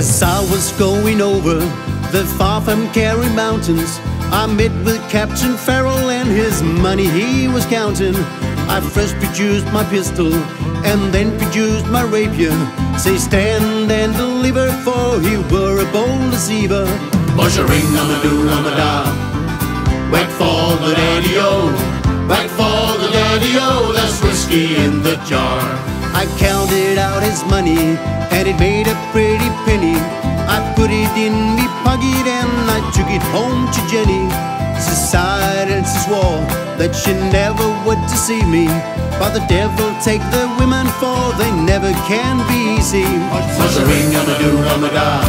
As I was going over the far from Kerry Mountains, I met with Captain Farrell and his money he was counting. I first produced my pistol and then produced my rapier. Say stand and deliver, for he were a bold deceiver. Bush a ring, I'm a do, I'm a da. Whack for the daddy-o, for the daddy-o, that's whiskey in the jar. I counted out his money and it made a pretty penny. I put it in me pocket and I took it home to Jenny. She sighed and she swore that she never would deceive me. But the devil take the women for they never can be easy. What's a ring, I'm a do, a da.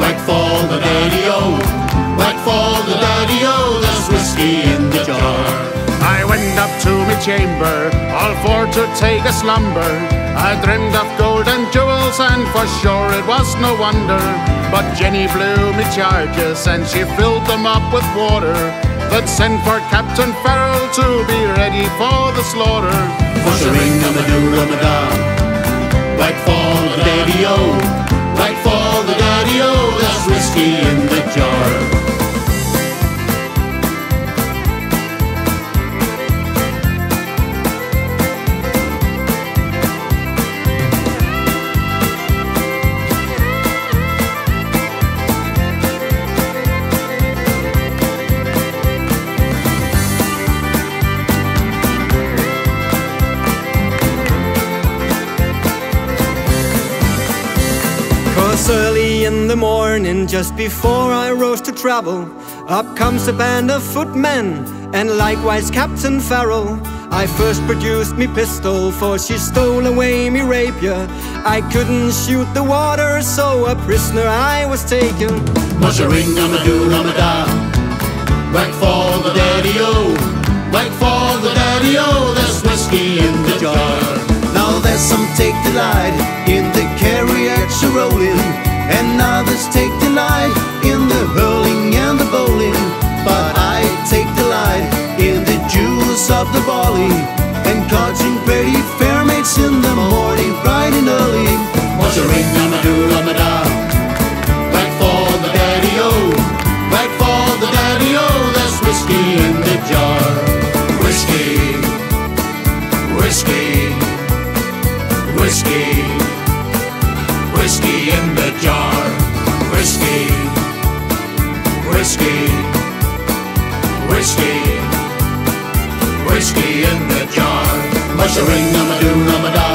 Whack for the daddy-o, up to my chamber, all for to take a slumber. I dreamed of gold and jewels, and for sure it was no wonder. But Jenny blew me charges, and she filled them up with water. That sent for Captain Farrell to be ready for the slaughter. Push a ring, I'm a do, I'm a. Whack for the daddy-o, whack in the morning, just before I rose to travel, up comes a band of footmen, and likewise Captain Farrell. I first produced me pistol, for she stole away me rapier. I couldn't shoot the water, so a prisoner I was taken. Mushering, a I'm a do, I'm a da. Whack for the daddy-o, whack for the daddy-o, there's whiskey in the jar. Now there's some take delight in the carriage rolling, and others take delight in the hurling and the bowling. But I take delight in the juice of the barley, whiskey, whiskey in the jar. Mush a ring, I'm a do, I'm da.